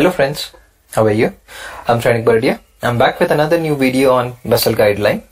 Hello friends, how are you? I'm Shrenik Bardia. I'm back with another new video on Basel guideline.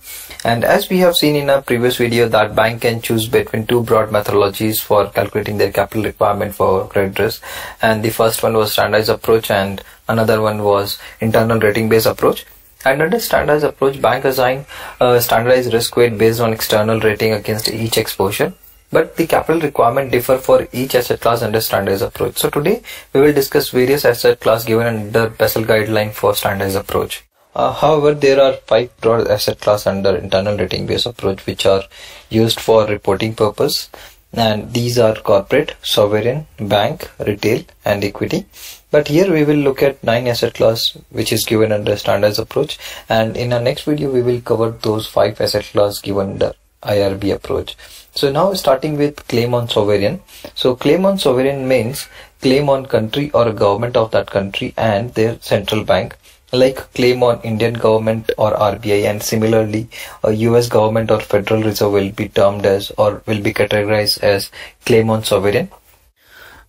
And as we have seen in our previous video that bank can choose between two broad methodologies for calculating their capital requirement for credit risk. And the first one was standardized approach and another one was internal rating based approach. And under standardized approach, bank assign a standardized risk weight based on external rating against each exposure but the capital requirement differ for each asset class under standardized approach. So today we will discuss various asset class given under Basel guideline for standardized approach. Uh, however, there are five broad asset class under internal rating based approach which are used for reporting purpose and these are corporate, sovereign, bank, retail and equity. But here we will look at nine asset class which is given under standardized approach and in our next video we will cover those five asset class given under IRB approach. So now starting with claim on sovereign. So claim on sovereign means claim on country or a government of that country and their central bank like claim on Indian government or RBI and similarly a US government or Federal Reserve will be termed as or will be categorized as claim on sovereign.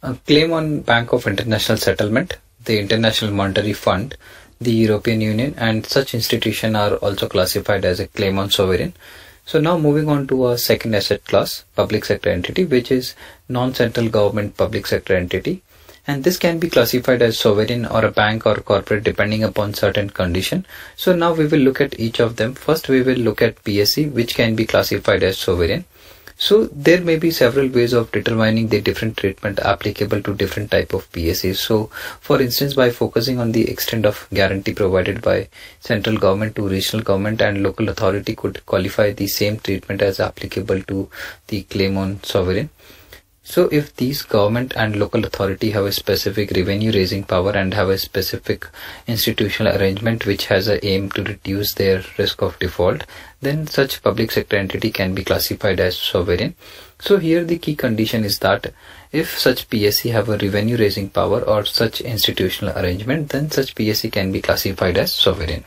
A claim on Bank of International Settlement, the International Monetary Fund, the European Union and such institution are also classified as a claim on sovereign. So now moving on to our second asset class, public sector entity, which is non-central government public sector entity. And this can be classified as sovereign or a bank or corporate depending upon certain condition. So now we will look at each of them. First we will look at PSE which can be classified as sovereign. So there may be several ways of determining the different treatment applicable to different type of PSEs. So for instance, by focusing on the extent of guarantee provided by central government to regional government and local authority could qualify the same treatment as applicable to the claim on sovereign. So if these government and local authority have a specific revenue raising power and have a specific institutional arrangement which has a aim to reduce their risk of default, then such public sector entity can be classified as sovereign. So here the key condition is that if such PSE have a revenue raising power or such institutional arrangement, then such PSE can be classified as sovereign.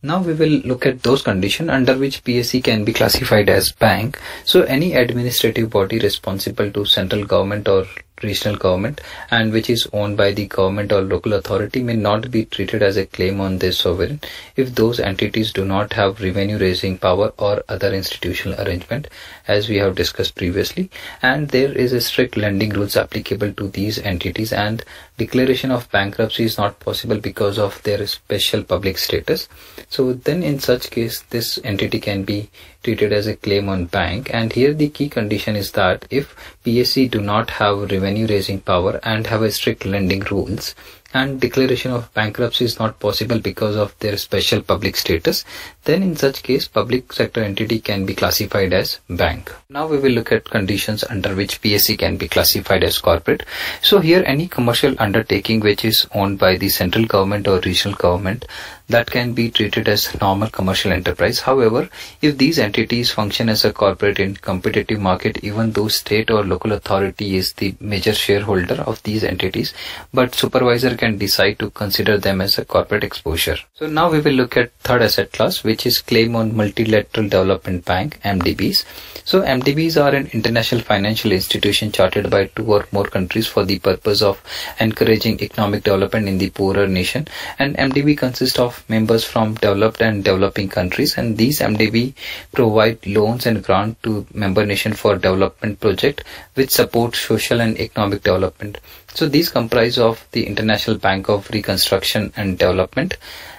Now we will look at those conditions under which PSE can be classified as bank. So any administrative body responsible to central government or regional government and which is owned by the government or local authority may not be treated as a claim on this sovereign if those entities do not have revenue raising power or other institutional arrangement as we have discussed previously. And there is a strict lending rules applicable to these entities and declaration of bankruptcy is not possible because of their special public status. So then in such case this entity can be treated as a claim on bank. And here the key condition is that if PSE do not have revenue raising power and have a strict lending rules and declaration of bankruptcy is not possible because of their special public status, then in such case public sector entity can be classified as bank. Now we will look at conditions under which PSE can be classified as corporate. So here any commercial undertaking which is owned by the central government or regional government that can be treated as normal commercial enterprise. However, if these entities function as a corporate in competitive market, even though state or local authority is the major shareholder of these entities, but supervisor can decide to consider them as a corporate exposure. So now we will look at third asset class, which is claim on multilateral development bank, MDBs. So MDBs are an international financial institution chartered by two or more countries for the purpose of encouraging economic development in the poorer nation. And MDB consists of members from developed and developing countries and these MDB provide loans and grant to member nation for development project which support social and economic development. So these comprise of the International Bank of Reconstruction and Development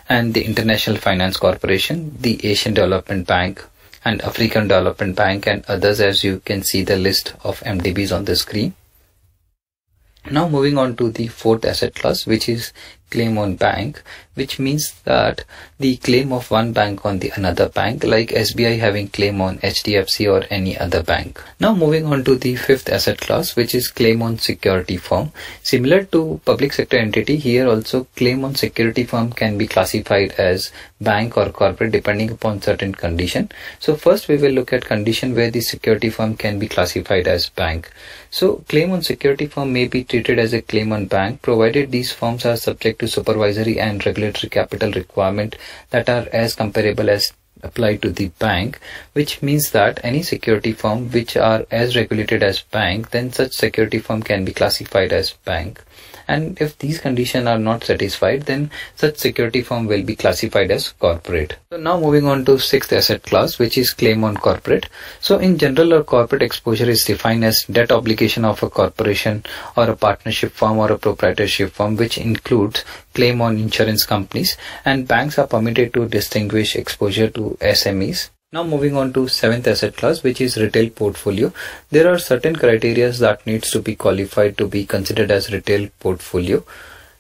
and the International Finance Corporation, the Asian Development Bank and African Development Bank and others as you can see the list of MDBs on the screen. Now moving on to the fourth asset class which is claim on bank which means that the claim of one bank on the another bank like SBI having claim on HDFC or any other bank. Now moving on to the fifth asset class which is claim on security firm. Similar to public sector entity here also claim on security firm can be classified as bank or corporate depending upon certain condition. So first we will look at condition where the security firm can be classified as bank. So claim on security firm may be treated as a claim on bank provided these firms are subject to supervisory and regulatory capital requirement that are as comparable as applied to the bank which means that any security firm which are as regulated as bank then such security firm can be classified as bank and if these conditions are not satisfied then such security firm will be classified as corporate. So now moving on to sixth asset class which is claim on corporate. So in general a corporate exposure is defined as debt obligation of a corporation or a partnership firm or a proprietorship firm which includes claim on insurance companies and banks are permitted to distinguish exposure to SMEs now moving on to seventh asset class which is retail portfolio. There are certain criteria that needs to be qualified to be considered as retail portfolio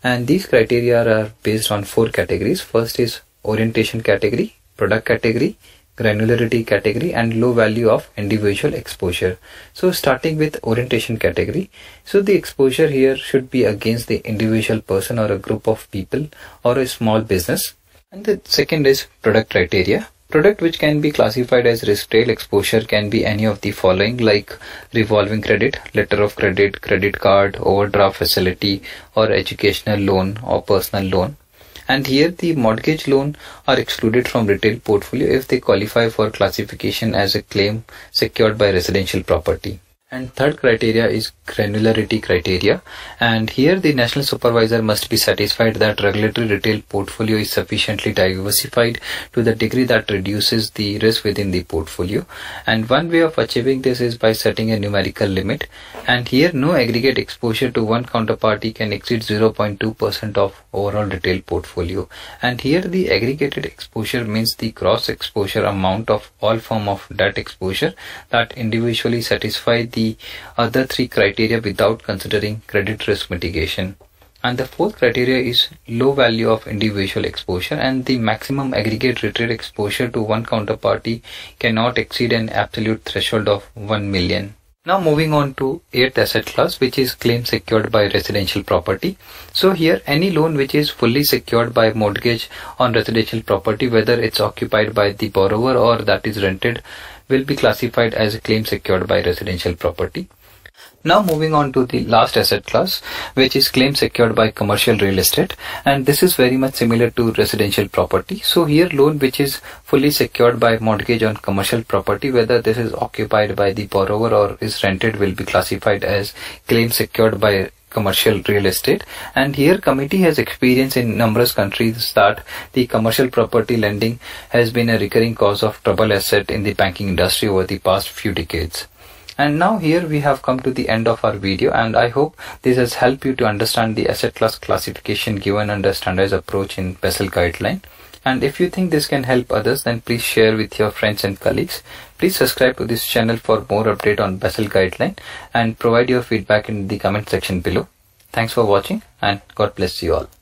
and these criteria are based on four categories. First is orientation category, product category, granularity category and low value of individual exposure. So starting with orientation category. So the exposure here should be against the individual person or a group of people or a small business. And the second is product criteria. Product which can be classified as retail exposure can be any of the following like revolving credit, letter of credit, credit card, overdraft facility or educational loan or personal loan. And here the mortgage loan are excluded from retail portfolio if they qualify for classification as a claim secured by residential property. And third criteria is granularity criteria. And here the national supervisor must be satisfied that regulatory retail portfolio is sufficiently diversified to the degree that reduces the risk within the portfolio. And one way of achieving this is by setting a numerical limit. And here no aggregate exposure to one counterparty can exceed 0.2% of overall retail portfolio. And here the aggregated exposure means the gross exposure amount of all form of debt exposure that individually satisfy the other three criteria without considering credit risk mitigation. And the fourth criteria is low value of individual exposure and the maximum aggregate retail exposure to one counterparty cannot exceed an absolute threshold of 1 million. Now moving on to eighth asset class which is claim secured by residential property. So here any loan which is fully secured by mortgage on residential property whether it's occupied by the borrower or that is rented will be classified as a claim secured by residential property. Now moving on to the last asset class which is claim secured by commercial real estate and this is very much similar to residential property. So here loan which is fully secured by mortgage on commercial property whether this is occupied by the borrower or is rented will be classified as claim secured by commercial real estate and here committee has experience in numerous countries that the commercial property lending has been a recurring cause of trouble asset in the banking industry over the past few decades. And now here we have come to the end of our video and I hope this has helped you to understand the asset class classification given under standardized approach in Basel guideline. And if you think this can help others, then please share with your friends and colleagues. Please subscribe to this channel for more update on Basel guideline and provide your feedback in the comment section below. Thanks for watching and God bless you all.